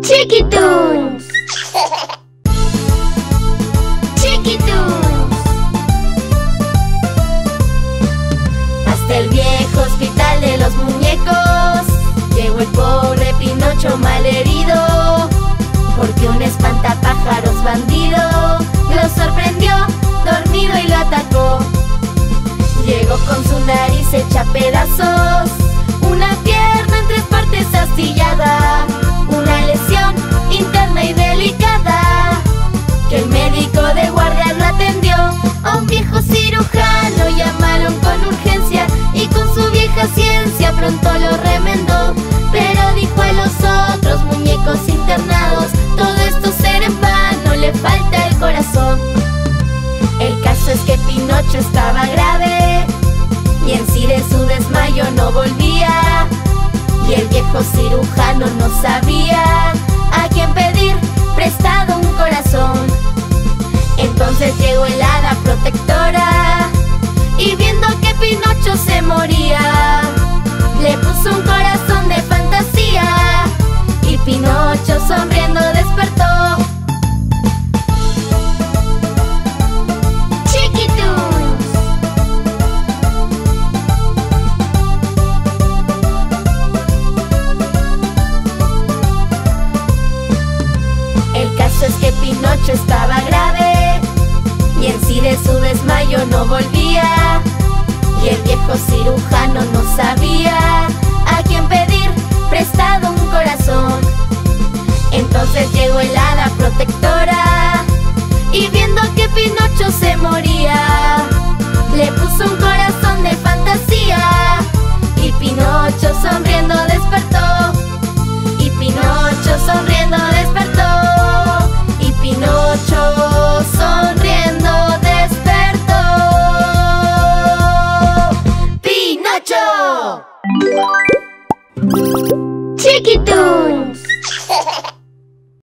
Chiquitoons. Chiquitoons. Hasta el viejo hospital de los muñecos llegó el pobre Pinocho malherido porque un espantapájaros bandido lo sorprendió dormido y lo atacó. Llegó con su nariz hecha pedazos, una pierna en tres partes astillada, de guardia lo atendió, a un viejo cirujano llamaron con urgencia y con su vieja ciencia pronto lo remendó. Pero dijo a los otros muñecos internados, todo esto será en vano, le falta el corazón. El caso es que Pinocho estaba grave y en sí de su desmayo no volvía. Y el viejo cirujano no sabía Entonces llegó el hada protectora y viendo que Pinocho se moría, le puso un corazón de su desmayo no volvía. Chiquitoon.